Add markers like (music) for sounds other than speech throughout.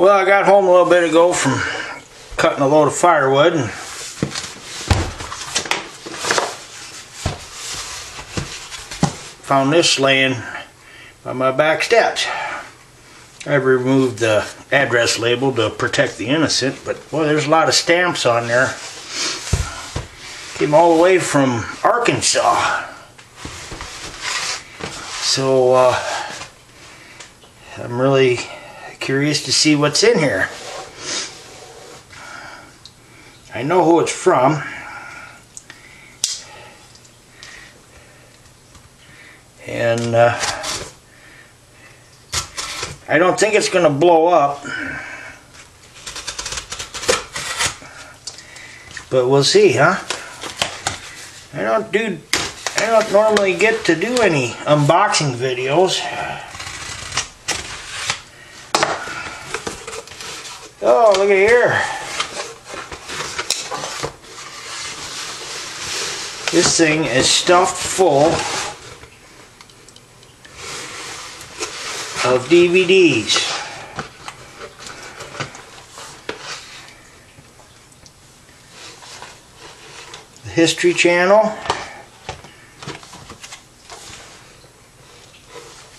Well, I got home a little bit ago from cutting a load of firewood and found this laying by my back steps. I've removed the address label to protect the innocent, but boy, there's a lot of stamps on there. Came all the way from Arkansas. So, uh, I'm really curious to see what's in here. I know who it's from. And uh, I don't think it's going to blow up. But we'll see, huh? I don't do I don't normally get to do any unboxing videos. Oh, look at here. This thing is stuffed full of DVDs. The History Channel.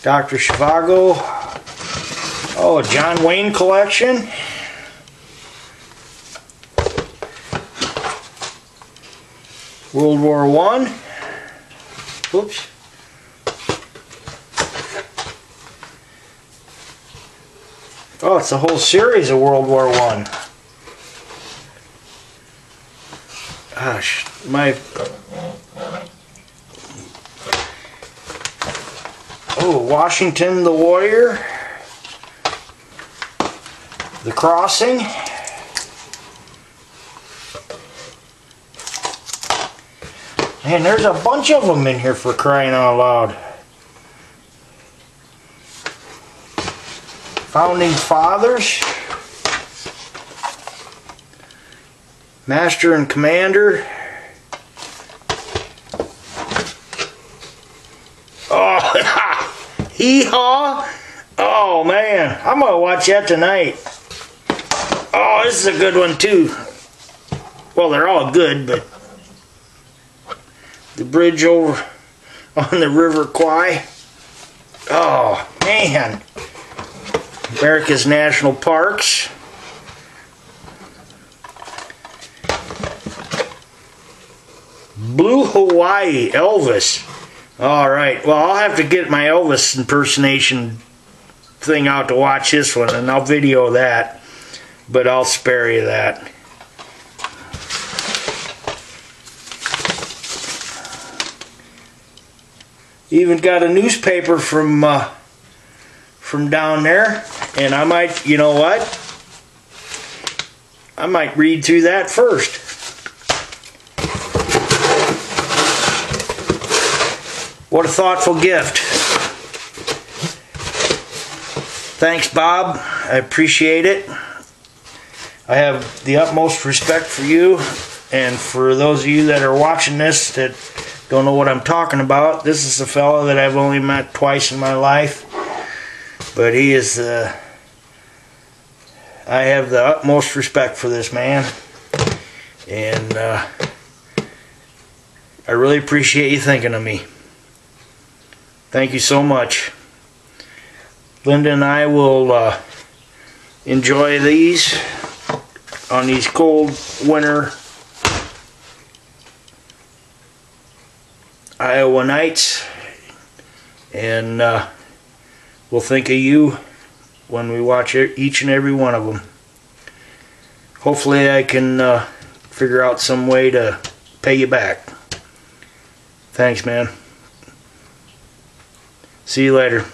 Dr. Zhivago. Oh, John Wayne collection. World War One. Oops. Oh, it's a whole series of World War One. Gosh, my Oh, Washington the Warrior. The Crossing. Man, there's a bunch of them in here for crying out loud. Founding Fathers. Master and Commander. Oh, (laughs) hee haw. Oh man, I'm gonna watch that tonight. Oh, this is a good one too. Well, they're all good, but the bridge over on the River Kwai. Oh man, America's National Parks. Blue Hawaii, Elvis. All right. Well, I'll have to get my Elvis impersonation thing out to watch this one, and I'll video that. But I'll spare you that. Even got a newspaper from uh, from down there, and I might, you know what? I might read through that first. What a thoughtful gift. Thanks, Bob. I appreciate it. I have the utmost respect for you and for those of you that are watching this that don't know what I'm talking about. This is a fellow that I've only met twice in my life, but he is. Uh, I have the utmost respect for this man, and uh, I really appreciate you thinking of me. Thank you so much. Linda and I will uh, enjoy these on these cold winter Iowa nights, and uh, we'll think of you when we watch each and every one of them. Hopefully, I can uh, figure out some way to pay you back. Thanks, man. See you later.